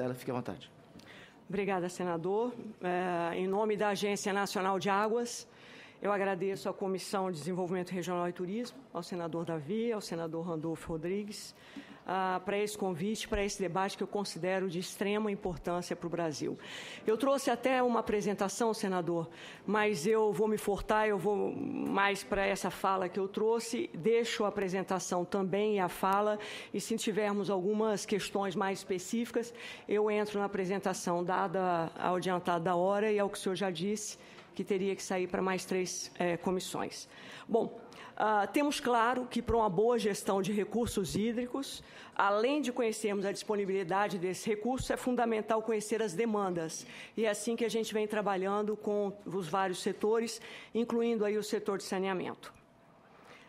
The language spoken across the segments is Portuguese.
Ela fique à vontade. Obrigada, senador. É, em nome da Agência Nacional de Águas, eu agradeço à Comissão de Desenvolvimento Regional e Turismo, ao senador Davi, ao senador Randolfo Rodrigues, ah, para esse convite, para esse debate que eu considero de extrema importância para o Brasil. Eu trouxe até uma apresentação, senador, mas eu vou me furtar, eu vou mais para essa fala que eu trouxe, deixo a apresentação também e a fala, e se tivermos algumas questões mais específicas, eu entro na apresentação, dada ao adiantado da hora e ao que o senhor já disse, que teria que sair para mais três é, comissões. Bom, Uh, temos claro que, para uma boa gestão de recursos hídricos, além de conhecermos a disponibilidade desses recursos, é fundamental conhecer as demandas. E é assim que a gente vem trabalhando com os vários setores, incluindo aí o setor de saneamento.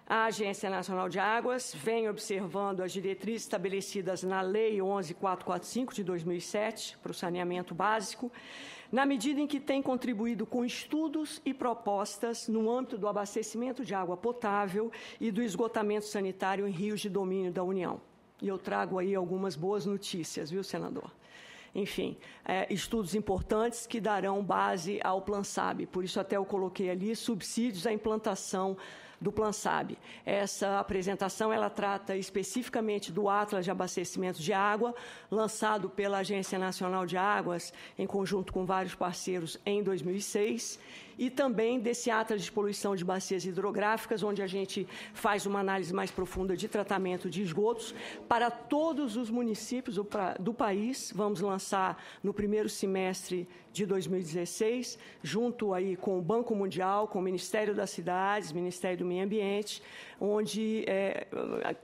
A Agência Nacional de Águas vem observando as diretrizes estabelecidas na Lei 11445 de 2007 para o saneamento básico na medida em que tem contribuído com estudos e propostas no âmbito do abastecimento de água potável e do esgotamento sanitário em rios de domínio da União. E eu trago aí algumas boas notícias, viu, senador? Enfim, é, estudos importantes que darão base ao Plan SAB. Por isso, até eu coloquei ali subsídios à implantação do PlanSab. Essa apresentação ela trata especificamente do Atlas de Abastecimento de Água, lançado pela Agência Nacional de Águas, em conjunto com vários parceiros, em 2006 e também desse Atlas de Poluição de Bacias Hidrográficas, onde a gente faz uma análise mais profunda de tratamento de esgotos para todos os municípios do, do país. Vamos lançar no primeiro semestre de 2016, junto aí com o Banco Mundial, com o Ministério das Cidades, Ministério do Meio Ambiente, onde é,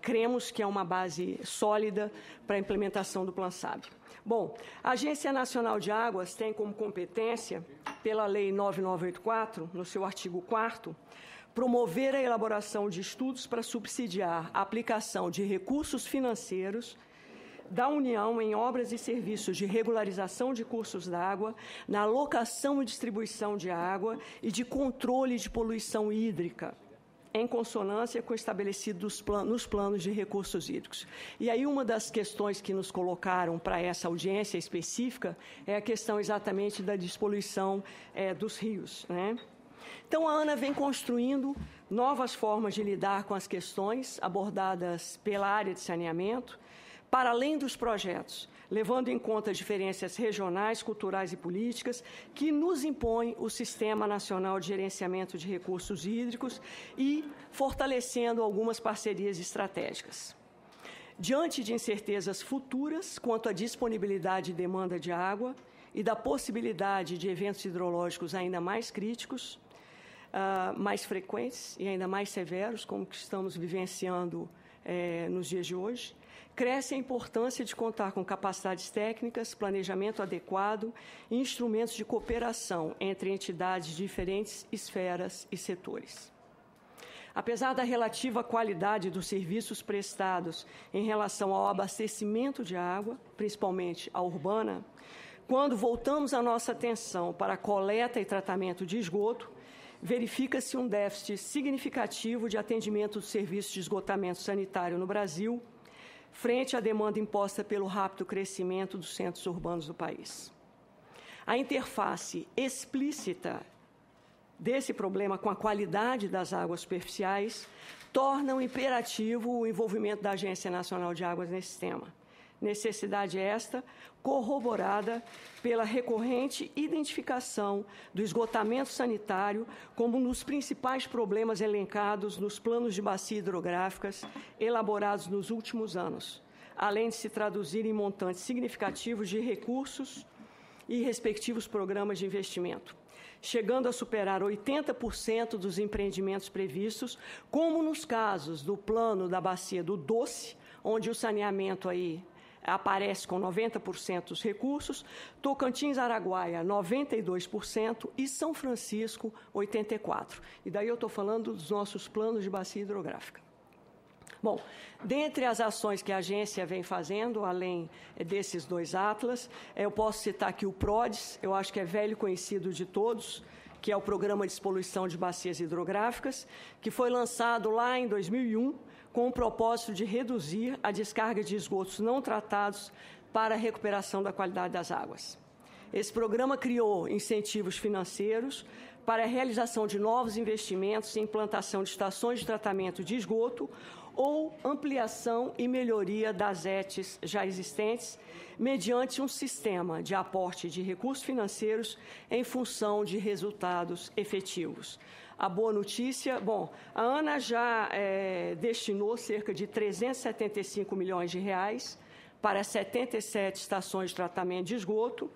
cremos que é uma base sólida para a implementação do Plan SAB. Bom, a Agência Nacional de Águas tem como competência, pela Lei 9984, no seu artigo 4 promover a elaboração de estudos para subsidiar a aplicação de recursos financeiros da União em obras e serviços de regularização de cursos d'água, na alocação e distribuição de água e de controle de poluição hídrica em consonância com o estabelecido nos planos de recursos hídricos. E aí uma das questões que nos colocaram para essa audiência específica é a questão exatamente da despoluição é, dos rios. Né? Então a ANA vem construindo novas formas de lidar com as questões abordadas pela área de saneamento, para além dos projetos levando em conta as diferenças regionais, culturais e políticas que nos impõe o Sistema Nacional de Gerenciamento de Recursos Hídricos e fortalecendo algumas parcerias estratégicas. Diante de incertezas futuras quanto à disponibilidade e demanda de água e da possibilidade de eventos hidrológicos ainda mais críticos, uh, mais frequentes e ainda mais severos, como que estamos vivenciando eh, nos dias de hoje, Cresce a importância de contar com capacidades técnicas, planejamento adequado e instrumentos de cooperação entre entidades de diferentes esferas e setores. Apesar da relativa qualidade dos serviços prestados em relação ao abastecimento de água, principalmente a urbana, quando voltamos a nossa atenção para a coleta e tratamento de esgoto, verifica-se um déficit significativo de atendimento dos serviços de esgotamento sanitário no Brasil frente à demanda imposta pelo rápido crescimento dos centros urbanos do país. A interface explícita desse problema com a qualidade das águas superficiais torna um imperativo o envolvimento da Agência Nacional de Águas nesse tema. Necessidade esta corroborada pela recorrente identificação do esgotamento sanitário como um dos principais problemas elencados nos planos de bacia hidrográficas elaborados nos últimos anos, além de se traduzir em montantes significativos de recursos e respectivos programas de investimento chegando a superar 80% dos empreendimentos previstos, como nos casos do plano da bacia do Doce, onde o saneamento aí aparece com 90% dos recursos, Tocantins Araguaia 92% e São Francisco 84%. E daí eu estou falando dos nossos planos de bacia hidrográfica. Bom, dentre as ações que a agência vem fazendo, além desses dois atlas, eu posso citar aqui o PRODES, eu acho que é velho conhecido de todos, que é o Programa de Despoluição de Bacias Hidrográficas, que foi lançado lá em 2001 com o propósito de reduzir a descarga de esgotos não tratados para a recuperação da qualidade das águas. Esse programa criou incentivos financeiros para a realização de novos investimentos em implantação de estações de tratamento de esgoto ou ampliação e melhoria das ETs já existentes, mediante um sistema de aporte de recursos financeiros em função de resultados efetivos. A boa notícia, bom, a ANA já é, destinou cerca de 375 milhões de reais para 77 estações de tratamento de esgoto,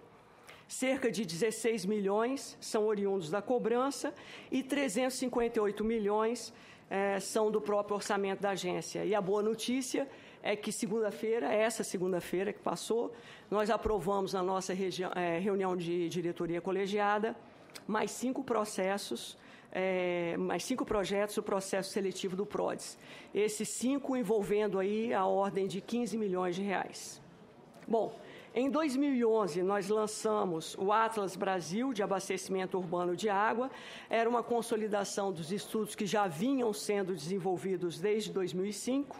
cerca de 16 milhões são oriundos da cobrança e 358 milhões é, são do próprio orçamento da agência. E a boa notícia é que segunda-feira, essa segunda-feira que passou, nós aprovamos na nossa é, reunião de diretoria colegiada mais cinco processos, é, mais cinco projetos do processo seletivo do PRODES. Esses cinco envolvendo aí a ordem de 15 milhões de reais. Bom, em 2011, nós lançamos o Atlas Brasil de Abastecimento Urbano de Água. Era uma consolidação dos estudos que já vinham sendo desenvolvidos desde 2005,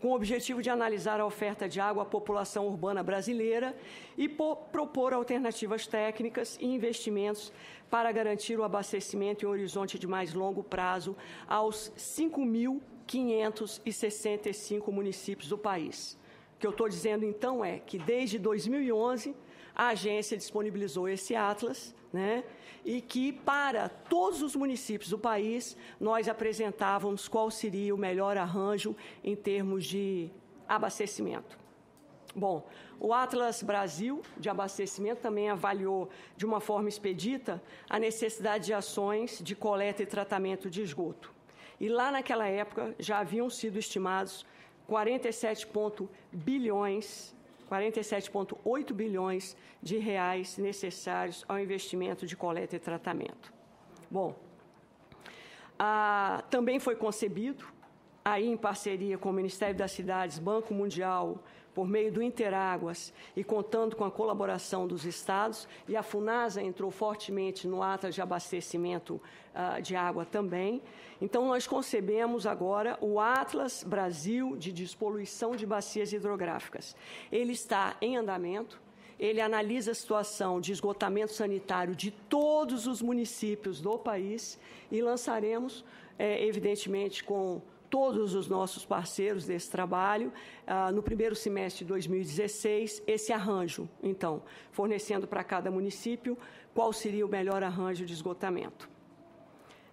com o objetivo de analisar a oferta de água à população urbana brasileira e propor alternativas técnicas e investimentos para garantir o abastecimento em um horizonte de mais longo prazo aos 5.565 municípios do país. O que eu estou dizendo então é que desde 2011 a agência disponibilizou esse atlas, né? E que para todos os municípios do país nós apresentávamos qual seria o melhor arranjo em termos de abastecimento. Bom, o Atlas Brasil de abastecimento também avaliou de uma forma expedita a necessidade de ações de coleta e tratamento de esgoto. E lá naquela época já haviam sido estimados 47 bilhões, 47,8 bilhões de reais necessários ao investimento de coleta e tratamento. Bom, também foi concebido, aí em parceria com o Ministério das Cidades, Banco Mundial, por meio do Interáguas e contando com a colaboração dos estados, e a FUNASA entrou fortemente no ato de abastecimento uh, de água também. Então, nós concebemos agora o Atlas Brasil de Despoluição de Bacias Hidrográficas. Ele está em andamento, ele analisa a situação de esgotamento sanitário de todos os municípios do país e lançaremos, é, evidentemente, com todos os nossos parceiros desse trabalho, ah, no primeiro semestre de 2016, esse arranjo, então, fornecendo para cada município qual seria o melhor arranjo de esgotamento.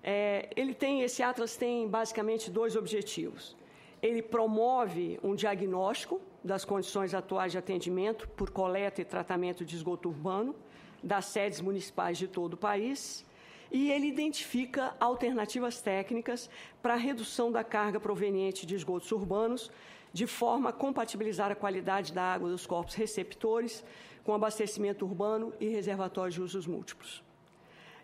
É, ele tem, esse Atlas tem basicamente dois objetivos. Ele promove um diagnóstico das condições atuais de atendimento por coleta e tratamento de esgoto urbano das sedes municipais de todo o país e ele identifica alternativas técnicas para a redução da carga proveniente de esgotos urbanos, de forma a compatibilizar a qualidade da água dos corpos receptores com abastecimento urbano e reservatórios de usos múltiplos.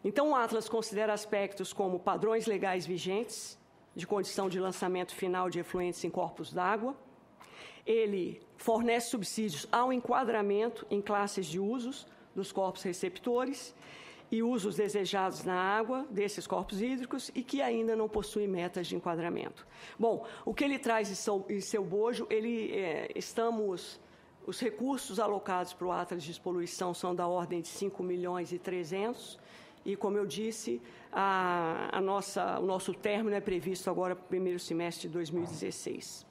Então, o Atlas considera aspectos como padrões legais vigentes, de condição de lançamento final de efluentes em corpos d'água, ele fornece subsídios ao enquadramento em classes de usos dos corpos receptores e usos desejados na água desses corpos hídricos e que ainda não possuem metas de enquadramento. Bom, o que ele traz em seu, em seu bojo, ele, é, estamos, os recursos alocados para o Atlas de Despoluição são da ordem de 5 milhões e 300, e, como eu disse, a, a nossa, o nosso término é previsto agora para o primeiro semestre de 2016.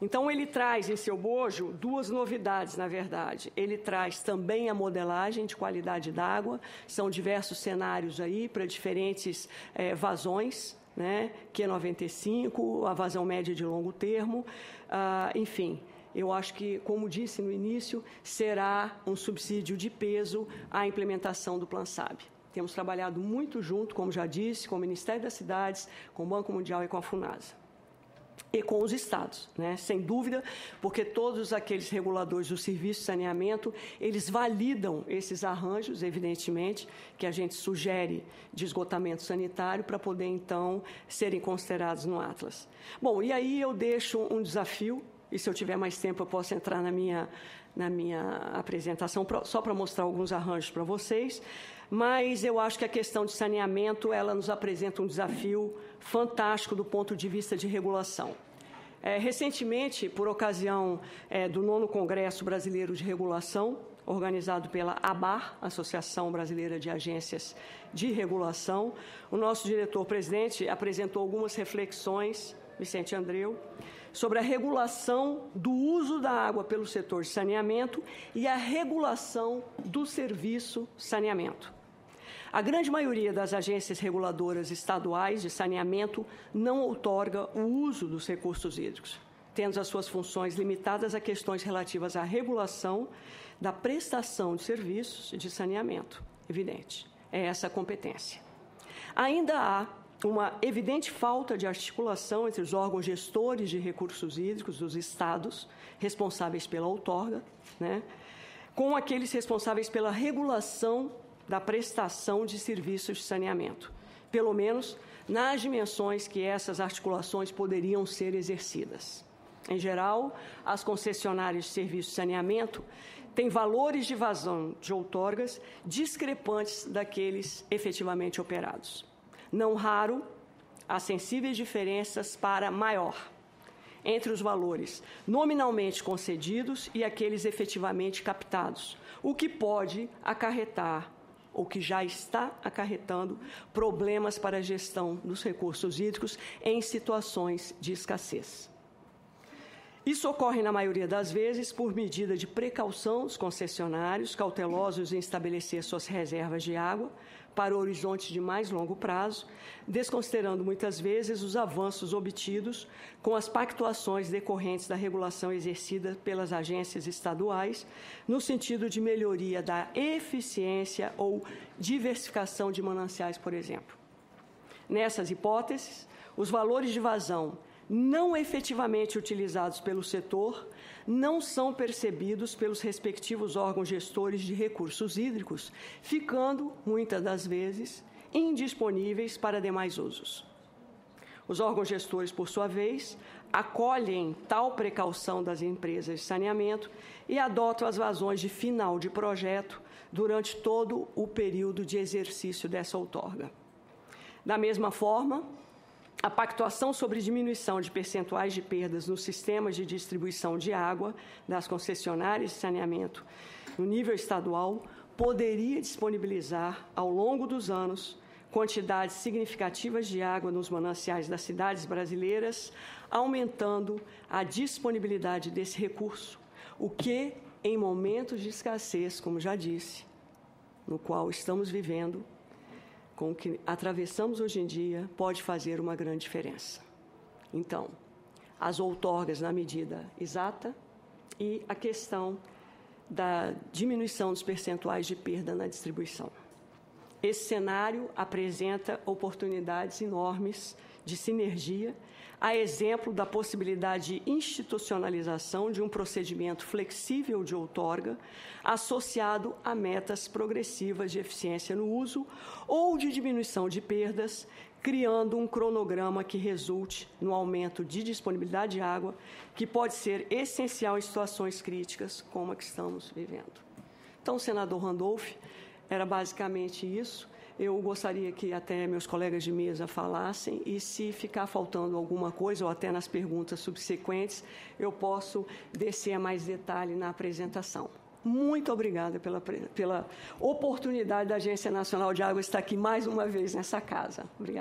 Então, ele traz em seu bojo duas novidades, na verdade. Ele traz também a modelagem de qualidade d'água, são diversos cenários aí para diferentes é, vazões, né? Q95, a vazão média de longo termo, ah, enfim. Eu acho que, como disse no início, será um subsídio de peso à implementação do Plan SAB. Temos trabalhado muito junto, como já disse, com o Ministério das Cidades, com o Banco Mundial e com a FUNASA e com os estados, né? sem dúvida, porque todos aqueles reguladores do serviço de saneamento, eles validam esses arranjos, evidentemente, que a gente sugere de esgotamento sanitário para poder, então, serem considerados no Atlas. Bom, e aí eu deixo um desafio, e se eu tiver mais tempo eu posso entrar na minha, na minha apresentação, só para mostrar alguns arranjos para vocês, mas eu acho que a questão de saneamento, ela nos apresenta um desafio fantástico do ponto de vista de regulação. É, recentemente, por ocasião é, do nono Congresso Brasileiro de Regulação, organizado pela ABAR, Associação Brasileira de Agências de Regulação, o nosso diretor-presidente apresentou algumas reflexões, Vicente Andreu, sobre a regulação do uso da água pelo setor de saneamento e a regulação do serviço saneamento. A grande maioria das agências reguladoras estaduais de saneamento não outorga o uso dos recursos hídricos, tendo as suas funções limitadas a questões relativas à regulação da prestação de serviços de saneamento. Evidente, é essa a competência. Ainda há uma evidente falta de articulação entre os órgãos gestores de recursos hídricos dos estados, responsáveis pela outorga, né, com aqueles responsáveis pela regulação da prestação de serviços de saneamento, pelo menos nas dimensões que essas articulações poderiam ser exercidas. Em geral, as concessionárias de serviços de saneamento têm valores de vazão de outorgas discrepantes daqueles efetivamente operados. Não raro, há sensíveis diferenças para maior entre os valores nominalmente concedidos e aqueles efetivamente captados, o que pode acarretar ou que já está acarretando problemas para a gestão dos recursos hídricos em situações de escassez. Isso ocorre, na maioria das vezes, por medida de precaução dos concessionários, cautelosos em estabelecer suas reservas de água para horizontes de mais longo prazo, desconsiderando muitas vezes os avanços obtidos com as pactuações decorrentes da regulação exercida pelas agências estaduais, no sentido de melhoria da eficiência ou diversificação de mananciais, por exemplo. Nessas hipóteses, os valores de vazão não efetivamente utilizados pelo setor não são percebidos pelos respectivos órgãos gestores de recursos hídricos, ficando, muitas das vezes, indisponíveis para demais usos. Os órgãos gestores, por sua vez, acolhem tal precaução das empresas de saneamento e adotam as vazões de final de projeto durante todo o período de exercício dessa outorga. Da mesma forma, a pactuação sobre diminuição de percentuais de perdas nos sistemas de distribuição de água das concessionárias de saneamento no nível estadual poderia disponibilizar, ao longo dos anos, quantidades significativas de água nos mananciais das cidades brasileiras, aumentando a disponibilidade desse recurso, o que, em momentos de escassez, como já disse, no qual estamos vivendo, com o que atravessamos hoje em dia pode fazer uma grande diferença. Então, as outorgas na medida exata e a questão da diminuição dos percentuais de perda na distribuição. Esse cenário apresenta oportunidades enormes de sinergia a exemplo da possibilidade de institucionalização de um procedimento flexível de outorga associado a metas progressivas de eficiência no uso ou de diminuição de perdas, criando um cronograma que resulte no aumento de disponibilidade de água, que pode ser essencial em situações críticas como a que estamos vivendo. Então, senador Randolph, era basicamente isso. Eu gostaria que até meus colegas de mesa falassem e, se ficar faltando alguma coisa, ou até nas perguntas subsequentes, eu posso descer a mais detalhe na apresentação. Muito obrigada pela, pela oportunidade da Agência Nacional de Água estar aqui mais uma vez nessa casa. Obrigada.